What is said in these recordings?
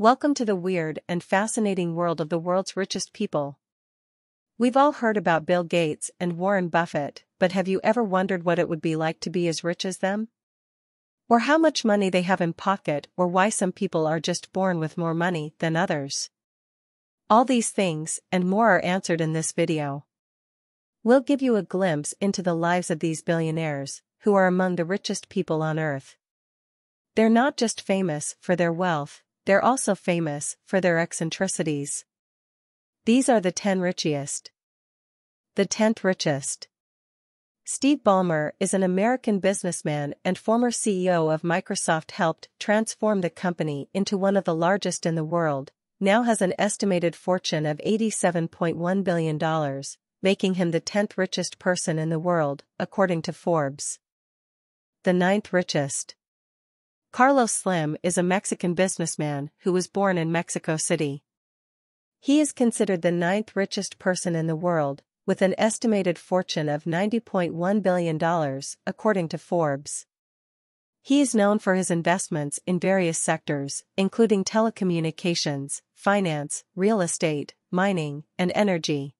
Welcome to the weird and fascinating world of the world's richest people. We've all heard about Bill Gates and Warren Buffett, but have you ever wondered what it would be like to be as rich as them? Or how much money they have in pocket or why some people are just born with more money than others? All these things and more are answered in this video. We'll give you a glimpse into the lives of these billionaires, who are among the richest people on earth. They're not just famous for their wealth, they're also famous for their eccentricities. These are the 10 richest. The 10th richest. Steve Ballmer is an American businessman and former CEO of Microsoft helped transform the company into one of the largest in the world, now has an estimated fortune of $87.1 billion, making him the 10th richest person in the world, according to Forbes. The 9th richest. Carlos Slim is a Mexican businessman who was born in Mexico City. He is considered the ninth richest person in the world, with an estimated fortune of $90.1 billion, according to Forbes. He is known for his investments in various sectors, including telecommunications, finance, real estate, mining, and energy.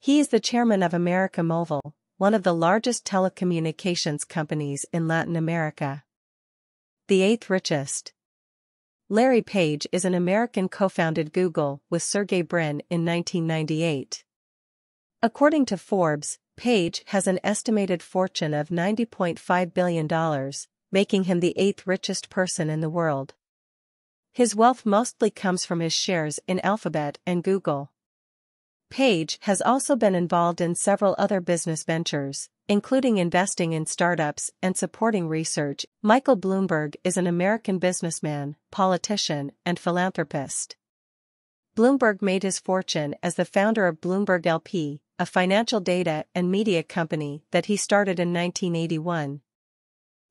He is the chairman of America Móvil, one of the largest telecommunications companies in Latin America. The eighth richest. Larry Page is an American co-founded Google with Sergey Brin in 1998. According to Forbes, Page has an estimated fortune of $90.5 billion, making him the eighth richest person in the world. His wealth mostly comes from his shares in Alphabet and Google. Page has also been involved in several other business ventures, including investing in startups and supporting research. Michael Bloomberg is an American businessman, politician, and philanthropist. Bloomberg made his fortune as the founder of Bloomberg LP, a financial data and media company that he started in 1981.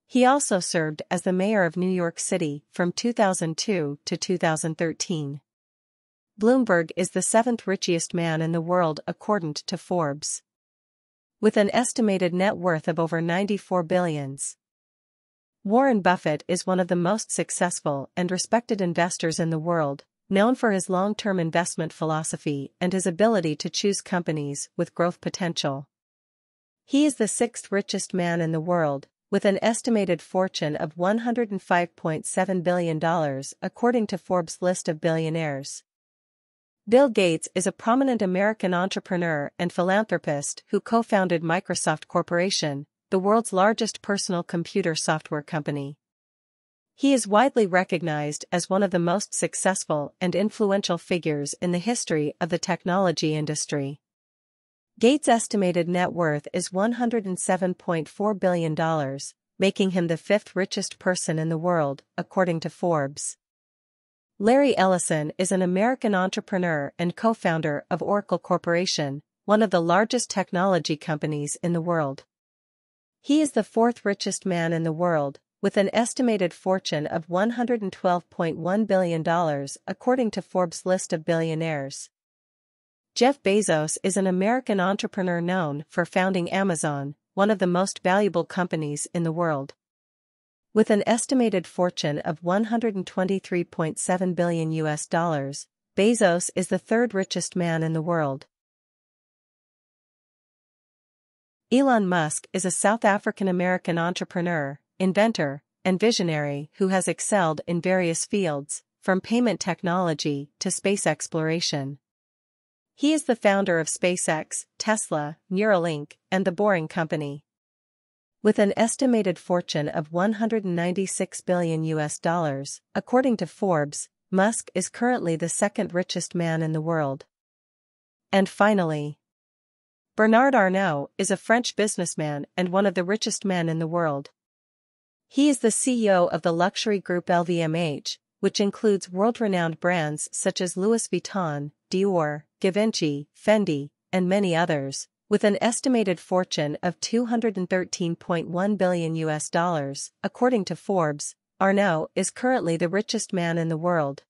He also served as the mayor of New York City from 2002 to 2013. Bloomberg is the seventh richest man in the world according to Forbes with an estimated net worth of over 94 billions. Warren Buffett is one of the most successful and respected investors in the world, known for his long-term investment philosophy and his ability to choose companies with growth potential. He is the sixth richest man in the world, with an estimated fortune of $105.7 billion according to Forbes' list of billionaires. Bill Gates is a prominent American entrepreneur and philanthropist who co-founded Microsoft Corporation, the world's largest personal computer software company. He is widely recognized as one of the most successful and influential figures in the history of the technology industry. Gates' estimated net worth is $107.4 billion, making him the fifth richest person in the world, according to Forbes. Larry Ellison is an American entrepreneur and co-founder of Oracle Corporation, one of the largest technology companies in the world. He is the fourth richest man in the world, with an estimated fortune of $112.1 billion according to Forbes' list of billionaires. Jeff Bezos is an American entrepreneur known for founding Amazon, one of the most valuable companies in the world. With an estimated fortune of 123.7 billion US dollars, Bezos is the third richest man in the world. Elon Musk is a South African American entrepreneur, inventor, and visionary who has excelled in various fields, from payment technology to space exploration. He is the founder of SpaceX, Tesla, Neuralink, and The Boring Company. With an estimated fortune of 196 billion US dollars, according to Forbes, Musk is currently the second richest man in the world. And finally, Bernard Arnault is a French businessman and one of the richest men in the world. He is the CEO of the luxury group LVMH, which includes world-renowned brands such as Louis Vuitton, Dior, Givenchy, Fendi, and many others with an estimated fortune of 213.1 billion US dollars, according to Forbes, Arnault is currently the richest man in the world.